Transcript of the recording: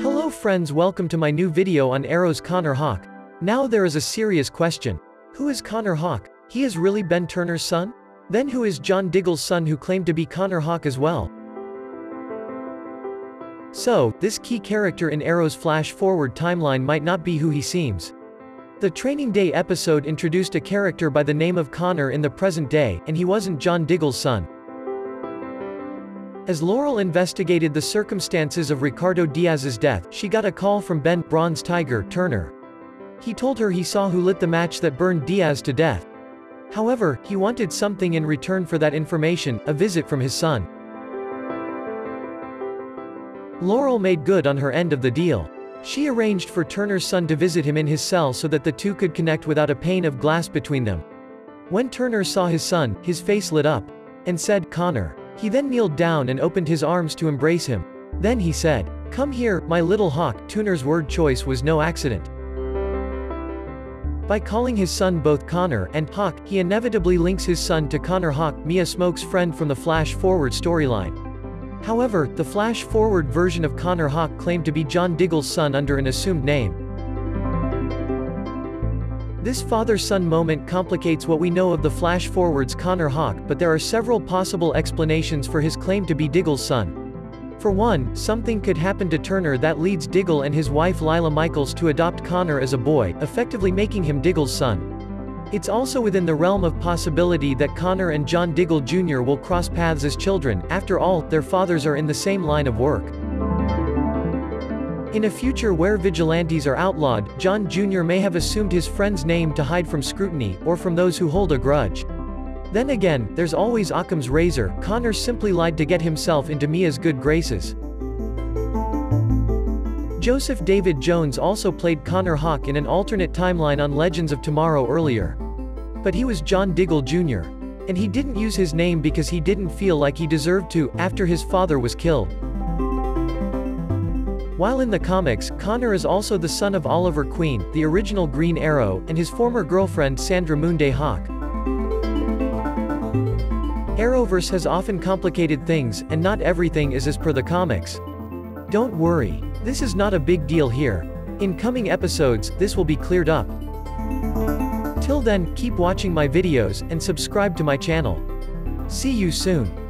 Hello friends welcome to my new video on Arrow's Connor Hawke. Now there is a serious question. Who is Connor Hawke? He is really Ben Turner's son? Then who is John Diggle's son who claimed to be Connor Hawke as well? So, this key character in Arrow's flash-forward timeline might not be who he seems. The Training Day episode introduced a character by the name of Connor in the present day, and he wasn't John Diggle's son. As Laurel investigated the circumstances of Ricardo Diaz's death, she got a call from Ben Bronze Tiger Turner. He told her he saw who lit the match that burned Diaz to death. However, he wanted something in return for that information, a visit from his son. Laurel made good on her end of the deal. She arranged for Turner's son to visit him in his cell so that the two could connect without a pane of glass between them. When Turner saw his son, his face lit up. And said, Connor. He then kneeled down and opened his arms to embrace him. Then he said, Come here, my little hawk. Turner's word choice was no accident. By calling his son both Connor and Hawk, he inevitably links his son to Connor Hawke, Mia Smoak's friend from the Flash Forward storyline. However, the Flash Forward version of Connor Hawke claimed to be John Diggle's son under an assumed name. This father-son moment complicates what we know of the Flash Forward's Connor Hawke, but there are several possible explanations for his claim to be Diggle's son. For one, something could happen to Turner that leads Diggle and his wife Lyla Michaels to adopt Connor as a boy, effectively making him Diggle's son. It's also within the realm of possibility that Connor and John Diggle Jr. will cross paths as children, after all, their fathers are in the same line of work. In a future where vigilantes are outlawed, John Jr. may have assumed his friend's name to hide from scrutiny, or from those who hold a grudge. Then again, there's always Occam's razor, Connor simply lied to get himself into Mia's good graces. Joseph David Jones also played Connor Hawke in an alternate timeline on Legends of Tomorrow earlier. But he was John Diggle Jr. And he didn't use his name because he didn't feel like he deserved to, after his father was killed. While in the comics, Connor is also the son of Oliver Queen, the original Green Arrow, and his former girlfriend Sandra Moonday Hawke. Arrowverse has often complicated things, and not everything is as per the comics. Don't worry. This is not a big deal here. In coming episodes, this will be cleared up. Till then, keep watching my videos, and subscribe to my channel. See you soon.